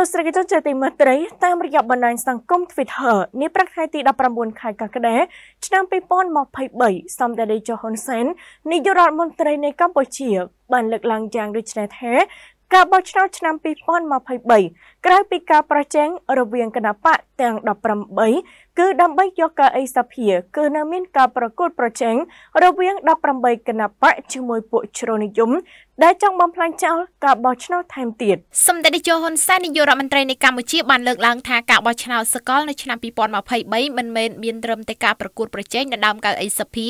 ទស្សនិកជនជាទីមេត្រីតាមរយៈបណ្ដាញសង្គម Twitter នាព្រឹកថ្ងៃទី19ខែកក្កដាឆ្នាំ2023សំដេចតេជោហ៊ុនសែននាយករដ្ឋមន្ត្រីនៃកម្ពុជា បានលើកឡើងយ៉ាងដូចនេះថាការបោះឆ្នោតឆ្នាំ2023ក្រៅពីការប្រជែងរវាងគណៈបកទាំង18គឺដើម្បីយកកៅអីសភាគឺនៅមានការប្រកួតប្រជែងរវាង18គណៈបកជាមួយពួកជ្រុលនិយមដែលចង់បំផ្លាញចោលការបោះឆ្នោតថែមទៀតសម្ដេចនាយកហ៊ុនសែននាយករដ្ឋមន្ត្រីនៃកម្ពុជាបានលើកឡើងថាការបោះឆ្នោតសកលនៅឆ្នាំ2023មិនមែនមានត្រឹមតែការប្រកួតប្រជែងដណ្ដើមកៅអីសភា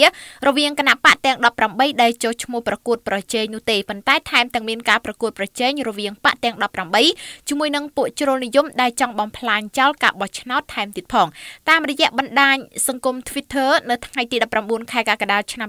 រវាងគណៈបកទាំង18ដែលចុះឈ្មោះប្រកួតប្រជែងនោះទេប៉ុន្តែថែមទាំងមានការប្រកួតប្រជែងរវាងបកទាំង18ជាមួយនឹងពួកជ្រុលនិយមដែលចង់បំផ្លាញចោលការបោះឆ្នោតថែមទៀតផងតាមរយៈបណ្ដាញសង្គម Twitter នៅថ្ងៃទី19ខែកក្កដាឆ្នាំ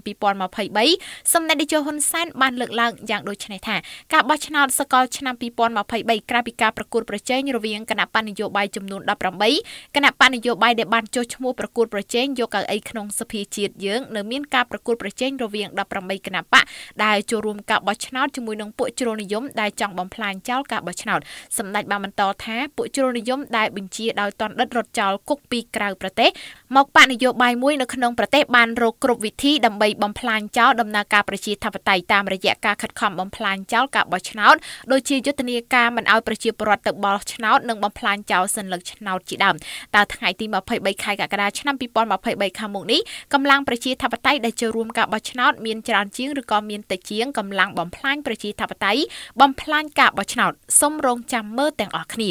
2023សម្ដេចនាយកហ៊ុនសែនបានលើកឡើងយ៉ាងដូចនេះថាការបោះឆ្នោតសកលឆ្នាំ2023ក្រៅពីការប្រកួតប្រជែងរវាងគណៈបកនយោបាយចំនួន18គណៈបកនយោបាយដែលបានចុះឈ្មោះប្រកួតប្រជែងយកកៅអីក្នុងសភាជាតិយើងនៅមានការប្រកួតប្រជែងរវាង18គណៈបកដែលចូលរួមការបោះឆ្នោតជាមួយនឹងពួកជ្រុលនិយមដែលចង់បំផ្លាញចោលការបោះឆ្នោតសម្ដេចបានបន្តថាពួកជ្រុលនិយមដែលបញ្ជាដោយតនដិតរត់ចោលគុកពីក្រៅប្រទេសមកបកនយោបាយមួយនៅក្នុងប្រទេសបានរកគ្រប់វិធីដើម្បីបំផ្លាញចោលដំណើរការប្រជាធិបតេយ្យតាមរយៈការខិតខំបំផ្លាញចោលការបោះឆ្នោតដូចជាយុទ្ធនាការមិនអោយប្រជាពលរដ្ឋទៅបោះឆ្នោតនិងបំផ្លាញចោលសិលឹកឆ្នោតជាដើមតើថ្ងៃទី23ខែកក្កដាឆ្នាំ2023ខាងមុខនេះកម្លាំងប្រជាធិបតេយ្យដែលចូលរួមការបោះឆ្នោតមានច្រើនជាងឬក៏មានតិចជាងកម្លាំងបំផ្លាញប្រជាធិបតេយ្យបំផ្លាញការបោះឆ្នោតសូមរងចាំមើលទាំងអស់គ្នា